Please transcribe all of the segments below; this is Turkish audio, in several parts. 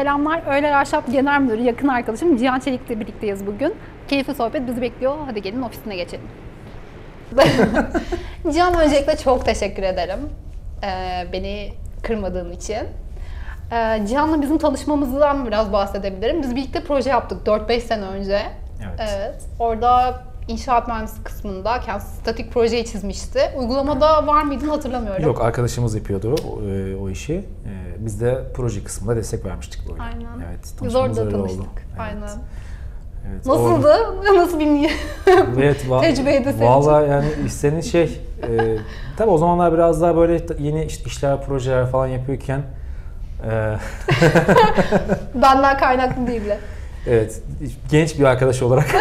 Selamlar. Öğler Ahşap Genel Müdürü, yakın arkadaşım Cihan Çelik'le birlikteyiz bugün. Keyifli sohbet bizi bekliyor. Hadi gelin ofisine geçelim. Cihan öncelikle çok teşekkür ederim. Ee, beni kırmadığın için. Ee, Cihan'la bizim tanışmamızdan biraz bahsedebilirim. Biz birlikte proje yaptık 4-5 sene önce. Evet. Orada inşaat mühendisi kısmında kendisi statik projeyi çizmişti. Uygulamada var mıydın hatırlamıyorum. Yok arkadaşımız yapıyordu o, e, o işi. E, Biz de proje kısmında destek vermiştik böyle. Aynen. Evet. Biz orada oldu. tanıştık. Evet. Aynen. Evet, Nasıldı? Nasıl bir Evet. Va- Tecrübeydi senin Vallahi yani senin şey, e, tabii o zamanlar biraz daha böyle yeni iş- işler, projeler falan yapıyorken e, Benden kaynaklı değil bile. evet genç bir arkadaş olarak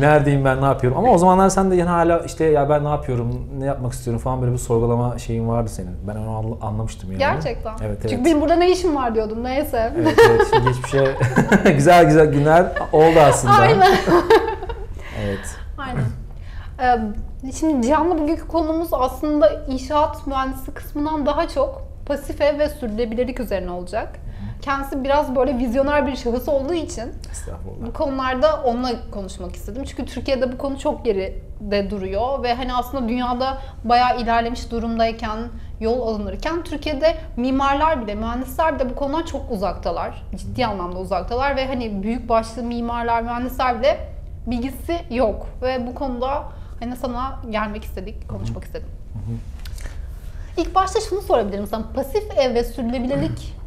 neredeyim ben ne yapıyorum ama o zamanlar sen de yani hala işte ya ben ne yapıyorum ne yapmak istiyorum falan böyle bir sorgulama şeyin vardı senin ben onu anla- anlamıştım yani. Gerçekten. Evet evet. Çünkü benim burada ne işim var diyordum neyse. Evet, evet şimdi geçmişe güzel güzel günler oldu aslında. Aynen. Evet. Aynen. Ee, şimdi Cihan'la bugünkü konumuz aslında inşaat mühendisi kısmından daha çok pasif ev ve sürdürülebilirlik üzerine olacak. Kendisi biraz böyle vizyoner bir şahıs olduğu için bu konularda onunla konuşmak istedim. Çünkü Türkiye'de bu konu çok geride duruyor ve hani aslında dünyada bayağı ilerlemiş durumdayken, yol alınırken Türkiye'de mimarlar bile, mühendisler bile bu konudan çok uzaktalar. Ciddi anlamda uzaktalar ve hani büyük başlı mimarlar, mühendisler bile bilgisi yok ve bu konuda hani sana gelmek istedik, konuşmak istedim. İlk başta şunu sorabilirim sana. Pasif ev ve sürdürülebilirlik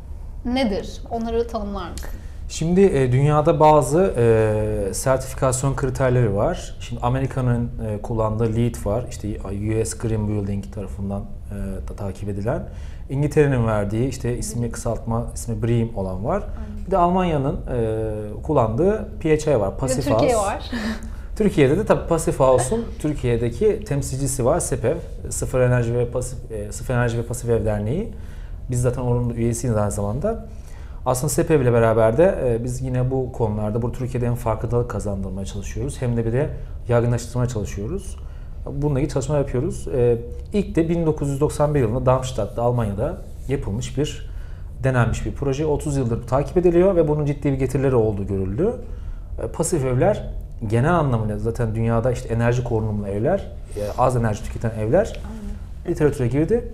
nedir? Onları tanımlar mısın? Şimdi e, dünyada bazı e, sertifikasyon kriterleri var. Şimdi Amerika'nın e, kullandığı LEED var. İşte US Green Building tarafından e, da takip edilen. İngiltere'nin verdiği işte ismi kısaltma ismi BREEAM olan var. Bir de Almanya'nın e, kullandığı PHI var. Pasif Türkiye House. var. Türkiye'de de tabii Pasif House'un Türkiye'deki temsilcisi var SEPEV. Sıfır Enerji ve Pasif e, Sıfır Enerji ve Pasif Ev Derneği. Biz zaten onun üyesiyiz aynı zamanda. Aslında SEPEV ile beraber de e, biz yine bu konularda bu Türkiye'de hem farkındalık kazandırmaya çalışıyoruz hem de bir de yaygınlaştırmaya çalışıyoruz. Bununla ilgili çalışma yapıyoruz. E, İlk de 1991 yılında Darmstadt'ta Almanya'da yapılmış bir denenmiş bir proje. 30 yıldır takip ediliyor ve bunun ciddi bir getirileri olduğu görüldü. E, Pasif evler genel anlamıyla zaten dünyada işte enerji korunumlu evler, az enerji tüketen evler literatüre girdi.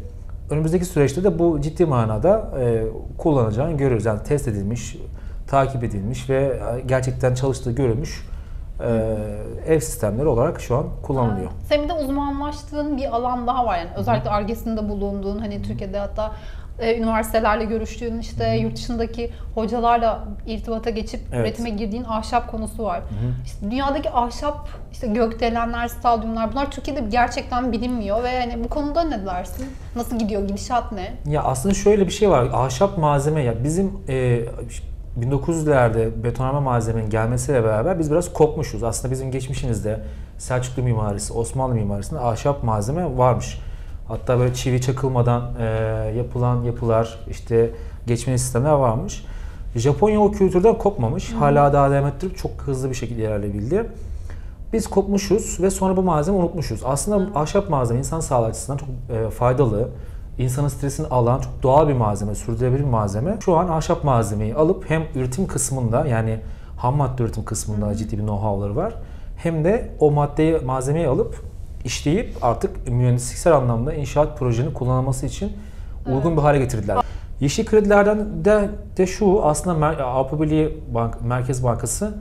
Önümüzdeki süreçte de bu ciddi manada e, kullanacağını görüyoruz. Yani test edilmiş, takip edilmiş ve e, gerçekten çalıştığı görülmüş ev sistemleri olarak şu an kullanılıyor. Senin bir de uzmanlaştığın bir alan daha var yani özellikle argesinde bulunduğun hani Türkiye'de hatta e, üniversitelerle görüştüğün işte yurt dışındaki hocalarla irtibata geçip Evet. üretime girdiğin ahşap konusu var. İşte dünyadaki ahşap işte gökdelenler, stadyumlar bunlar Türkiye'de gerçekten bilinmiyor ve hani bu konuda ne dersin? Nasıl gidiyor? Gidişat ne? Ya aslında şöyle bir şey var. Ahşap malzeme ya bizim e, 1900'lerde betonarme malzemenin gelmesiyle beraber biz biraz kopmuşuz. Aslında bizim geçmişimizde Selçuklu mimarisi, Osmanlı mimarisinde ahşap malzeme varmış. Hatta böyle çivi çakılmadan e, yapılan yapılar, işte geçmeli sistemler varmış. Japonya o kültürden kopmamış. Hala daha devam ettirip çok hızlı bir şekilde ilerleyebildi. Biz kopmuşuz ve sonra bu malzeme unutmuşuz. Aslında ahşap malzeme insan sağlığı açısından çok e, faydalı. İnsanın stresini alan çok doğal bir malzeme, sürdürülebilir bir malzeme. Şu an ahşap malzemeyi alıp hem üretim kısmında yani ham madde üretim kısmında ciddi bir know-how'ları var. Hem de o maddeyi, malzemeyi alıp işleyip artık mühendisliksel anlamda inşaat projenin kullanılması için uygun bir hale getirdiler. Yeşil kredilerden de, de şu aslında Mer- Avrupa Birliği Bank, Merkez Bankası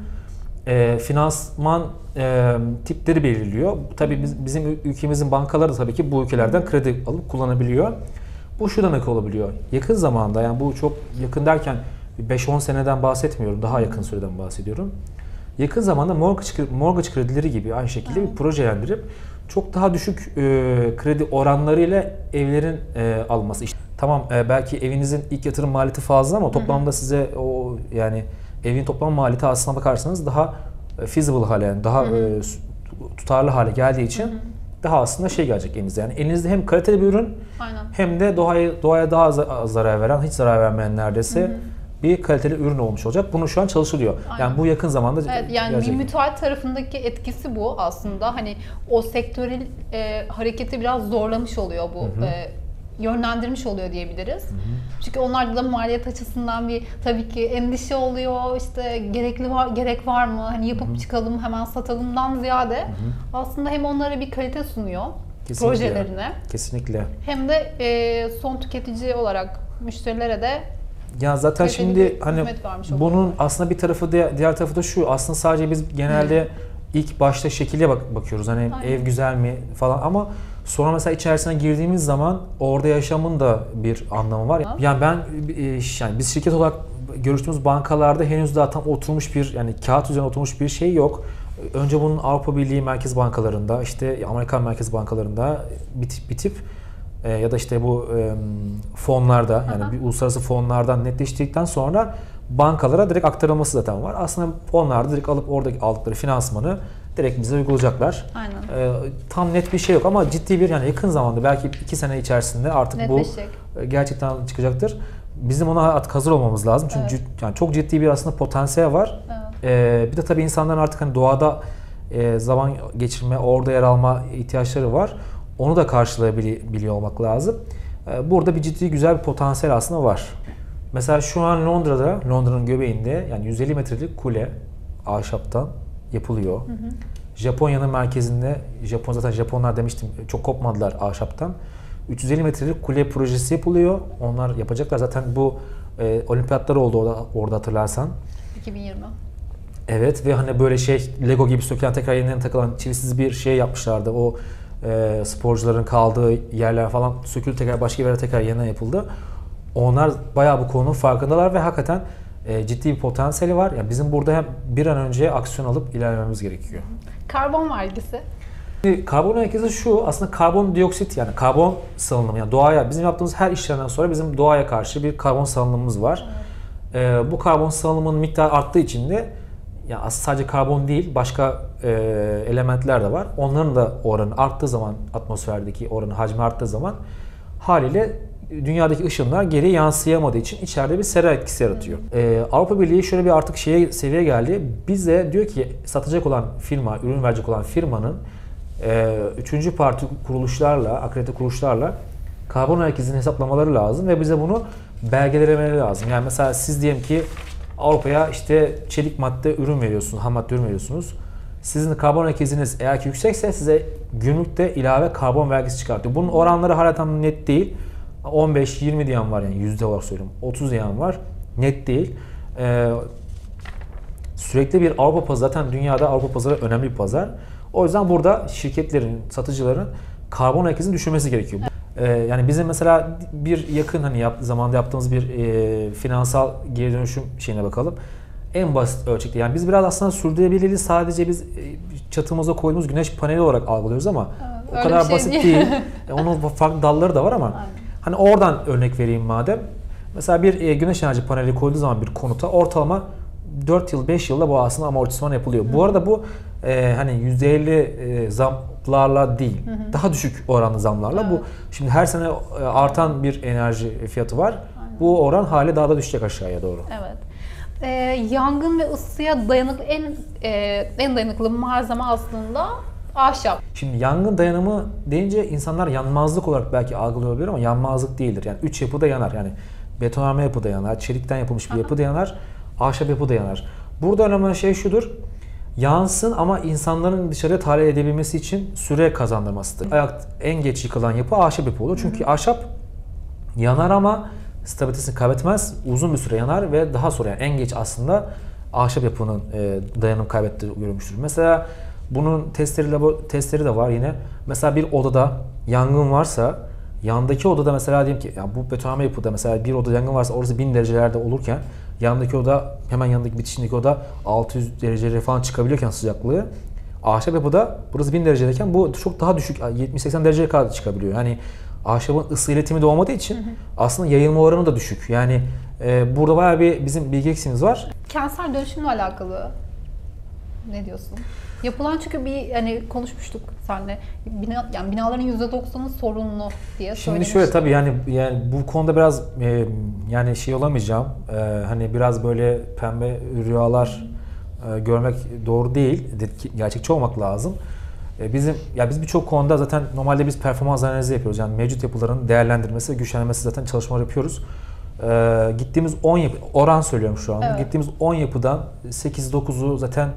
e, finansman e, tipleri belirliyor. Tabii biz, bizim ül- ülkemizin bankaları da tabii ki bu ülkelerden kredi alıp kullanabiliyor. Bu şu demek olabiliyor. Yakın zamanda yani bu çok yakın derken 5-10 seneden bahsetmiyorum. Daha yakın süreden bahsediyorum. Yakın zamanda mortgage, mortgage kredileri gibi aynı şekilde bir projelendirip çok daha düşük e, kredi oranlarıyla evlerin e, alması. İşte, tamam e, belki evinizin ilk yatırım maliyeti fazla ama toplamda size o yani evin toplam maliyeti aslına bakarsanız daha e, feasible hale yani daha e, tutarlı hale geldiği için daha aslında şey gelecek elinize. Yani elinizde hem kaliteli bir ürün Aynen. hem de doğaya doğaya daha az zarar veren, hiç zarar vermeyen neredeyse bir kaliteli ürün olmuş olacak. Bunu şu an çalışılıyor. Aynen. Yani bu yakın zamanda Evet yani gelecek. bir müteahhit tarafındaki etkisi bu aslında. Hani o sektörel e, hareketi biraz zorlamış oluyor bu e, yönlendirmiş oluyor diyebiliriz. Çünkü onlarda da maliyet açısından bir tabii ki endişe oluyor. İşte gerekli var, gerek var mı? Hani yapıp çıkalım, hemen satalımdan ziyade aslında hem onlara bir kalite sunuyor Kesinlikle. projelerine Kesinlikle. hem de e, son tüketici olarak müşterilere de Ya zaten şimdi hani bunun aslında bir tarafı da diğer tarafı da şu. Aslında sadece biz genelde ilk başta şekile bak bakıyoruz. Hani Aynen. ev güzel mi falan ama sonra mesela içerisine girdiğimiz zaman orada yaşamın da bir anlamı var. Yani ben e, yani biz şirket olarak görüştüğümüz bankalarda henüz daha tam oturmuş bir yani kağıt üzerine oturmuş bir şey yok. Önce bunun Avrupa Birliği merkez bankalarında, işte Amerikan merkez bankalarında bitip bitip e, ya da işte bu e, fonlarda yani Aha. bir uluslararası fonlardan netleştirdikten sonra bankalara direkt aktarılması zaten var. Aslında fonlar direkt alıp oradaki aldıkları finansmanı direkt bize uygulayacaklar. aynen E, tam net bir şey yok ama ciddi bir yani yakın zamanda belki iki sene içerisinde artık bu netleşecek. e, gerçekten çıkacaktır. Bizim ona artık hazır olmamız lazım. Çünkü Evet. yani çok ciddi bir aslında potansiyel var. Evet. Ee, bir de tabii insanların artık hani doğada e, zaman geçirme, orada yer alma ihtiyaçları var. Onu da karşılayabiliyor olmak lazım. Ee, burada bir ciddi güzel bir potansiyel aslında var. Mesela şu an Londra'da, Londra'nın göbeğinde yani 150 metrelik kule ahşaptan yapılıyor. Japonya'nın merkezinde, Japon zaten Japonlar demiştim çok kopmadılar ahşaptan. 350 metrelik kule projesi yapılıyor. Onlar yapacaklar. Zaten bu e, olimpiyatlar oldu orada, orada hatırlarsan. 2020. Evet ve hani böyle şey Lego gibi sökülen tekrar yeniden takılan çivisiz bir şey yapmışlardı. O e, sporcuların kaldığı yerler falan sökülü tekrar başka bir yere tekrar yeniden yapıldı. Onlar bayağı bu konunun farkındalar ve hakikaten e, ciddi bir potansiyeli var. Yani bizim burada hem bir an önce aksiyon alıp ilerlememiz gerekiyor. Karbon vergisi. Şimdi Karbon izi şu aslında karbondioksit yani karbon salınımı yani doğaya bizim yaptığımız her işlemden sonra bizim doğaya karşı bir karbon salınımımız var. Ee, bu karbon salınımının miktarı arttığı için de yani sadece karbon değil başka e, elementler de var. Onların da oranı arttığı zaman atmosferdeki oranı hacmi arttığı zaman haliyle dünyadaki ışınlar geri yansıyamadığı için içeride bir sera etkisi yaratıyor. Ee, Avrupa Birliği şöyle bir artık şeye seviye geldi. Bize diyor ki satacak olan firma, ürün verecek olan firmanın e, üçüncü parti kuruluşlarla, akredite kuruluşlarla karbon ayak izini hesaplamaları lazım ve bize bunu belgelemeleri lazım. Yani mesela siz diyelim ki Avrupa'ya işte çelik madde ürün veriyorsunuz, ham madde ürün veriyorsunuz. Sizin karbon ayak iziniz eğer ki yüksekse size gümrükte ilave karbon vergisi çıkartıyor. Bunun oranları hala tam net değil. 15-20 diyen var yani yüzde olarak söylüyorum. 30 diyen var. Net değil. Ee, sürekli bir Avrupa pazarı zaten dünyada Avrupa pazarı önemli bir pazar. O yüzden burada şirketlerin, satıcıların karbon ayak izini düşürmesi gerekiyor. Ee, yani bizim mesela bir yakın hani yap, zamanda yaptığımız bir e, finansal geri dönüşüm şeyine bakalım. En basit ölçekte yani biz biraz aslında sürdürülebilirliği sadece biz e, çatımıza koyduğumuz güneş paneli olarak algılıyoruz ama Evet, o kadar şey basit değil. değil. E, Onun farklı dalları da var ama Aynen. Hani oradan örnek vereyim madem. Mesela bir e, güneş enerji paneli koyduğu zaman bir konuta ortalama 4 yıl 5 yılda bu aslında amortisman yapılıyor. Bu arada bu e, hani %50 e, zamlarla değil. Daha düşük oranlı zamlarla. Evet. Bu şimdi her sene e, artan bir enerji fiyatı var. Bu oran hali daha da düşecek aşağıya doğru. Evet. Ee, yangın ve ısıya dayanıklı en e, en dayanıklı malzeme aslında ahşap. Şimdi yangın dayanımı deyince insanlar yanmazlık olarak belki algılıyor ama yanmazlık değildir. Yani üç yapı da yanar. Yani betonarme yapı da yanar, çelikten yapılmış bir yapı da yanar, ahşap yapı da yanar. Burada önemli şey şudur. Yansın ama insanların dışarıya tahliye edebilmesi için süre kazandırmasıdır. Ayak en geç yıkılan yapı ahşap yapı olur. Çünkü ahşap yanar ama stabilitesini kaybetmez. Uzun bir süre yanar ve daha sonra yani en geç aslında ahşap yapının e, dayanım kaybettiği görülmüştür. Mesela bunun testleri, labo- testleri de var yine. Mesela bir odada yangın varsa yandaki odada mesela diyelim ki ya bu betonarme yapıda mesela bir odada yangın varsa orası 1000 derecelerde olurken yandaki oda hemen yanındaki bitişindeki oda 600 derecelere falan çıkabiliyorken sıcaklığı ahşap yapıda burası 1000 derecedeyken bu çok daha düşük 70-80 dereceye kadar çıkabiliyor. Yani ahşabın ısı iletimi de olmadığı için aslında yayılma oranı da düşük. Yani e, burada bayağı bir bizim bilgi eksiğimiz var. Kentsel dönüşümle alakalı ne diyorsun? Yapılan çünkü bir hani konuşmuştuk seninle. Bina, yani binaların %90'ı sorunlu diye Şimdi şöyle tabii yani yani bu konuda biraz e, yani şey olamayacağım. E, hani biraz böyle pembe rüyalar e, görmek doğru değil. De- Gerçekçi olmak lazım. E, bizim ya biz birçok konuda zaten normalde biz performans analizi yapıyoruz. Yani mevcut yapıların değerlendirmesi ve güçlenmesi zaten çalışmalar yapıyoruz. E, gittiğimiz 10 yapı oran söylüyorum şu anda. Evet. Gittiğimiz 10 yapıdan 8-9'u zaten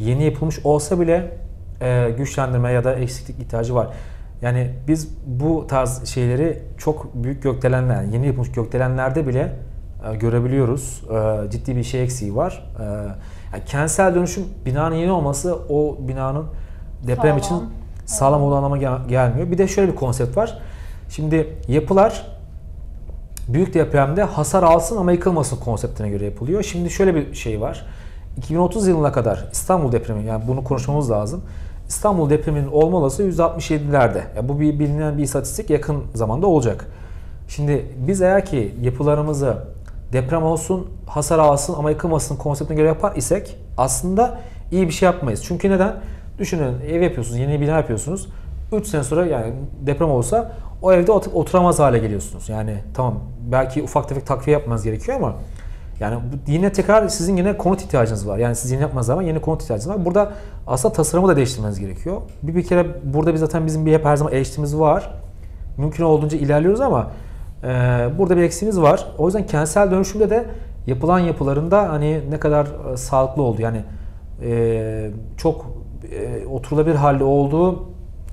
yeni yapılmış olsa bile e, güçlendirme ya da eksiklik ihtiyacı var. Yani biz bu tarz şeyleri çok büyük gökdelenler, yeni yapılmış gökdelenlerde bile e, görebiliyoruz. E, ciddi bir şey eksiği var. E, yani kentsel dönüşüm binanın yeni olması o binanın deprem Sağlam. için sağlam olduğu anlama gel- gelmiyor. Bir de şöyle bir konsept var. Şimdi yapılar büyük depremde hasar alsın ama yıkılmasın konseptine göre yapılıyor. Şimdi şöyle bir şey var. 2030 yılına kadar İstanbul depremi yani bunu konuşmamız lazım. İstanbul depreminin olma olasılığı %67'lerde. Ya bu bir bilinen bir istatistik yakın zamanda olacak. Şimdi biz eğer ki yapılarımızı deprem olsun, hasar alsın ama yıkılmasın konseptine göre yapar isek aslında iyi bir şey yapmayız. Çünkü neden? Düşünün ev yapıyorsunuz, yeni bir bina yapıyorsunuz. 3 sene sonra yani deprem olsa o evde ot- oturamaz hale geliyorsunuz. Yani tamam belki ufak tefek takviye yapmanız gerekiyor ama yani bu- yine tekrar sizin yine konut ihtiyacınız var. Yani siz yeni yapmanız ama yeni konut ihtiyacınız var. Burada aslında tasarımı da değiştirmeniz gerekiyor. Bir, bir kere burada biz zaten bizim bir hep her zaman eleştirimiz var. Mümkün olduğunca ilerliyoruz ama e, burada bir eksiğimiz var. O yüzden kentsel dönüşümde de yapılan yapılarında hani ne kadar e, sağlıklı oldu. Yani e, çok e, oturulabilir halde olduğu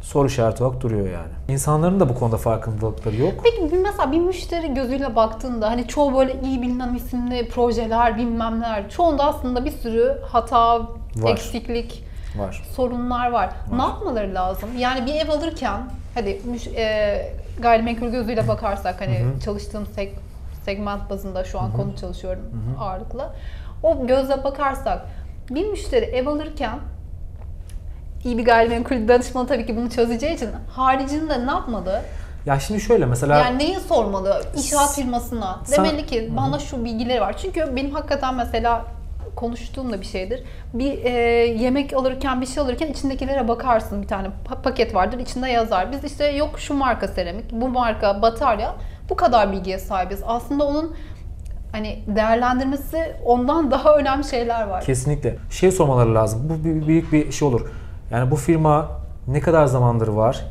soru işareti olarak duruyor yani. İnsanların da bu konuda farkındalıkları yok. Peki bir mesela bir müşteri gözüyle baktığında hani çoğu böyle iyi bilinen isimli projeler bilmem neler çoğunda aslında bir sürü hata, Var. eksiklik, Var. sorunlar var. Ne yapmaları lazım? Yani bir ev alırken hadi müş, e, gayrimenkul gözüyle bakarsak hani Hı hı. çalıştığım seg- segment bazında şu an konu çalışıyorum ağırlıkla. O gözle bakarsak bir müşteri ev alırken iyi bir gayrimenkul danışmanı tabii ki bunu çözeceği için haricinde ne yapmalı? Ya şimdi şöyle mesela Yani neyi sormalı inşaat firmasına? Sen- Demeli ki bana şu bilgileri var. Çünkü benim hakikaten mesela konuştuğum da bir şeydir. Bir e, yemek alırken, bir şey alırken içindekilere bakarsın. Bir tane pa- paket vardır, içinde yazar. Biz işte yok şu marka seramik, bu marka batarya. Bu kadar bilgiye sahibiz. Aslında onun hani değerlendirmesi ondan daha önemli şeyler var. Kesinlikle. Şey sormaları lazım. Bu büyük bir şey olur. Yani bu firma ne kadar zamandır var?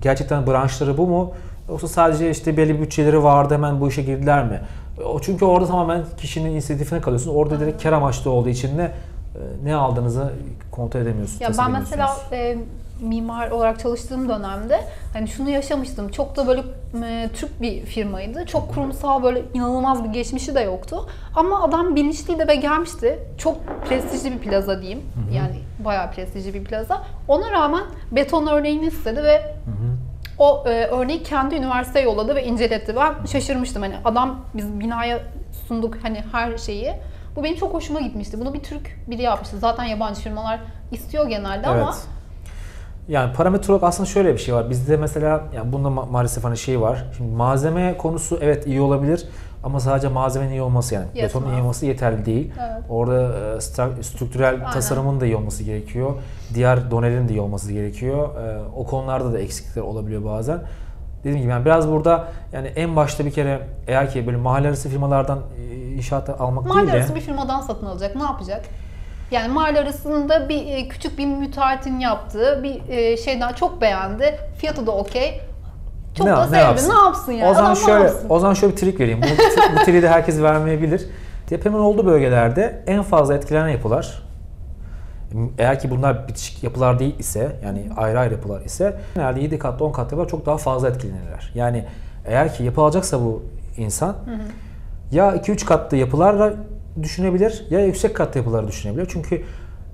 Gerçekten branşları bu mu? Yoksa sadece işte belli bütçeleri vardı hemen bu işe girdiler mi? O çünkü orada tamamen kişinin inisiyatifine kalıyorsun. Orada direkt kar amaçlı olduğu için de e, ne aldığınızı kontrol edemiyorsunuz. Ya ben mesela e, mimar olarak çalıştığım dönemde hani şunu yaşamıştım. Çok da böyle e, Türk bir firmaydı. Çok kurumsal böyle inanılmaz bir geçmişi de yoktu. Ama adam bilinçliydi ve gelmişti. Çok prestijli bir plaza diyeyim. Yani bayağı prestijli bir plaza. Ona rağmen beton örneğini istedi ve o e, örneği kendi üniversiteye yolladı ve inceletti. Ben şaşırmıştım hani adam biz binaya sunduk hani her şeyi. Bu benim çok hoşuma gitmişti. Bunu bir Türk biri yapmıştı. Zaten yabancı firmalar istiyor genelde ama Evet. Yani parametre olarak aslında şöyle bir şey var. Bizde mesela yani bunda ma- maalesef hani şey var. Şimdi malzeme konusu evet iyi olabilir ama sadece malzemenin iyi olması yani Yetmez. betonun iyi olması yeterli değil. Evet. Orada e, strüktürel Aynen. tasarımın da iyi olması gerekiyor. Diğer donelerin de iyi olması gerekiyor. E, O konularda da eksiklikler olabiliyor bazen. Dediğim gibi yani biraz burada yani en başta bir kere eğer ki böyle mahalle arası firmalardan e, inşaat almak mahalle değil de arası bir firmadan satın alacak. Ne yapacak? Yani mahalle arasında bir e, küçük bir müteahhitin yaptığı bir e, şeyden çok beğendi. Fiyatı da okey. Çok Ne- da ne sevdi. yapsın? Ne yapsın yani? O zaman Adam ne şöyle, o zaman şöyle bir trik vereyim. Bu, bu triği de herkes vermeyebilir. Depremin olduğu bölgelerde en fazla etkilenen yapılar eğer ki bunlar bitişik yapılar değil ise yani ayrı ayrı yapılar ise genelde 7 katlı 10 katlı yapılar çok daha fazla etkilenirler. Yani eğer ki yapı alacaksa bu insan ya 2-3 katlı yapılarla düşünebilir ya yüksek katlı yapıları düşünebilir. Çünkü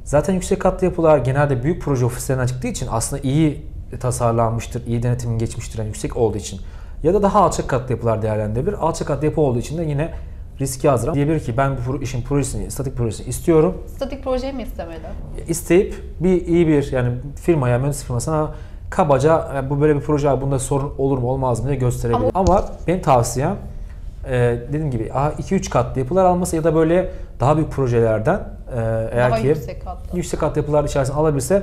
zaten yüksek katlı yapılar genelde büyük proje ofislerinden çıktığı için aslında iyi tasarlanmıştır, iyi denetimin geçmiştir yani yüksek olduğu için. Ya da daha alçak katlı yapılar değerlendirilebilir. Alçak katlı yapı olduğu için de yine riski azdır. Diyebilir ki ben bu işin projesini, statik projesini istiyorum. Statik projeyi mi istemeli? İsteyip bir iyi bir yani firmaya, mühendislik firmasına kabaca "E, bu böyle bir proje bunda sorun olur mu olmaz mı diye gösterebilir. Ama, benim tavsiyem e, dediğim gibi 2-3 katlı yapılar alması ya da böyle daha büyük projelerden e, eğer Daha ki yüksek katlı. yüksek katlı yapılar içerisinde alabilse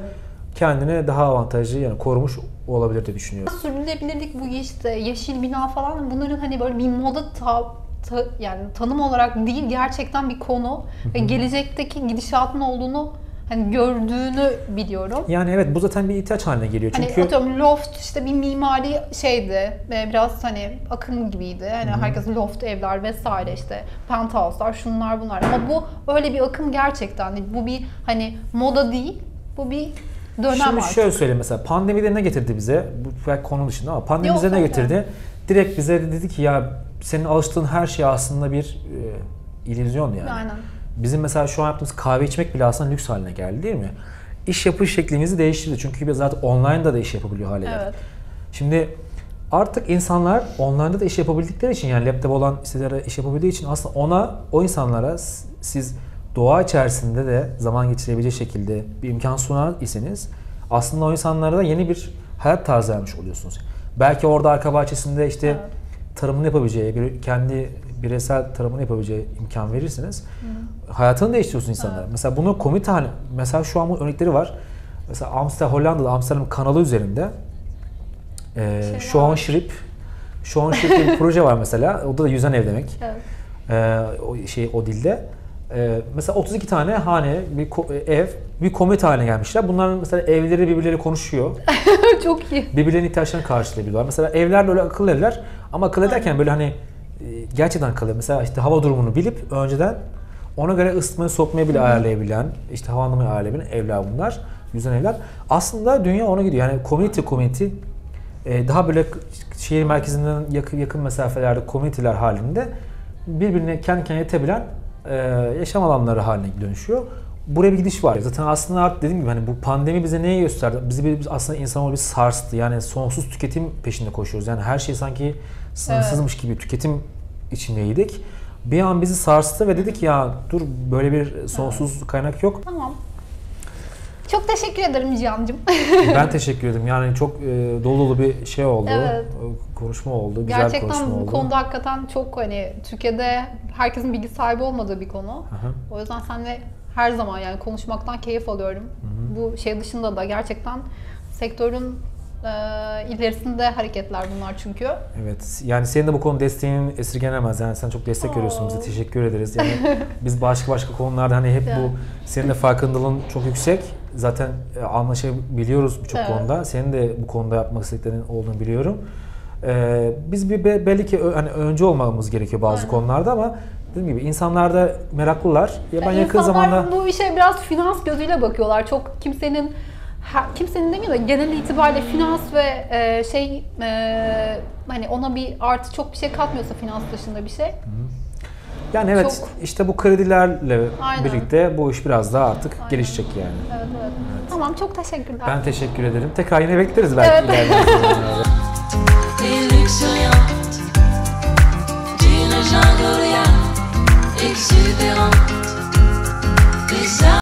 kendini daha avantajlı yani korumuş olabilir diye düşünüyorum. Sürdürülebilirlik bu işte yeşil bina falan bunların hani böyle bir moda ta, ta- yani tanım olarak değil gerçekten bir konu ve gelecekteki gidişatın olduğunu hani gördüğünü biliyorum. Yani evet bu zaten bir ihtiyaç haline geliyor. Hani Çünkü atıyorum loft işte bir mimari şeydi biraz hani akım gibiydi. Hani herkes loft evler vesaire işte penthouse'lar şunlar bunlar ama bu öyle bir akım gerçekten değil. Bu bir hani moda değil. Bu bir dönem Şimdi artık. şöyle söyleyeyim mesela pandemide ne getirdi bize? Bu belki konu dışında ama pandemi Yok, bize ne getirdi? Direkt bize dedi ki ya senin alıştığın her şey aslında bir e, illüzyon yani. Aynen. Bizim mesela şu an yaptığımız kahve içmek bile aslında lüks haline geldi değil mi? İş yapış şeklimizi değiştirdi. Çünkü biz zaten online'da da iş yapabiliyor hale geldik. Evet. Şimdi artık insanlar online'da da iş yapabildikleri için yani laptop olan sitelere iş yapabildiği için aslında ona o insanlara siz doğa içerisinde de zaman geçirebilecek şekilde bir imkan sunar iseniz aslında o insanlara da yeni bir hayat tarzı vermiş oluyorsunuz. Belki orada arka bahçesinde işte Evet. tarımını yapabileceği, bir, kendi bireysel tarımını yapabileceği imkan verirseniz hayatını değiştiriyorsun insanlara. Mesela bunu komit hali, mesela şu an bu örnekleri var. Mesela Amsterdam, Hollanda'da Amsterdam kanalı üzerinde e, Şeyler Sean. Schripp Sean diye bir proje var mesela. O da yüzen ev demek. Evet. E, o şey o dilde. E, mesela 32 tane hane, bir ev, bir komite haline gelmişler. Bunların mesela evleri birbirleri konuşuyor. Çok iyi. Birbirlerinin ihtiyaçlarını karşılayabiliyorlar. Mesela evler böyle akıllı evler ama akıllı ederken böyle hani gerçekten akıllı. Mesela işte hava durumunu bilip önceden ona göre ısıtmayı soğutmayı bile ayarlayabilen, işte havalanmayı ayarlayabilen evler bunlar. Yüzen evler. Aslında dünya ona gidiyor. Yani community community e, daha böyle şehir merkezinden yakın, yakın mesafelerde community'ler halinde birbirine kendi kendine yetebilen e, yaşam alanları haline dönüşüyor. Buraya bir gidiş var. Zaten aslında artık dediğim gibi hani bu pandemi bize neyi gösterdi? Bizi bir, aslında insanoğlu bir sarstı. Yani sonsuz tüketim peşinde koşuyoruz. Yani her şey sanki sınırsızmış gibi tüketim içindeydik. Bir an bizi sarstı ve dedik ya dur böyle bir sonsuz kaynak yok. Tamam. Çok teşekkür ederim Cihan'cığım. Ben teşekkür ederim. Yani çok e, dolu dolu bir şey oldu. Evet. E, Konuşma oldu. Güzel Gerçekten konuşma bu oldu. konuda hakikaten çok hani Türkiye'de herkesin bilgi sahibi olmadığı bir konu. Aha. O yüzden seninle her zaman yani konuşmaktan keyif alıyorum. Bu şey dışında da gerçekten sektörün e, ilerisinde hareketler bunlar çünkü. Evet. Yani senin de bu konu desteğinin esirgenemez. Yani sen çok destek veriyorsun bize. Oo. Teşekkür ederiz. Yani biz başka başka konularda hani hep bu senin de farkındalığın çok yüksek. Zaten e, anlaşabiliyoruz birçok Evet. konuda. Senin de bu konuda yapmak istediklerin olduğunu biliyorum. Ee, biz bir be- belli ki hani önce olmamız gerekiyor bazı Aynen. konularda ama dediğim gibi insanlar da meraklılar. Ya ben Yani yakın zamanda bu işe biraz finans gözüyle bakıyorlar. Çok kimsenin her- kimsenin demeyeyim de genel itibariyle finans ve e, şey e, hani ona bir artı çok bir şey katmıyorsa finans dışında bir şey. yani evet çok- işte bu kredilerle Aynen. birlikte bu iş biraz daha artık Aynen. gelişecek yani. Evet, evet. Tamam çok teşekkürler. Ben teşekkür ederim. Tekrar yine bekleriz belki Evet. ilerleyen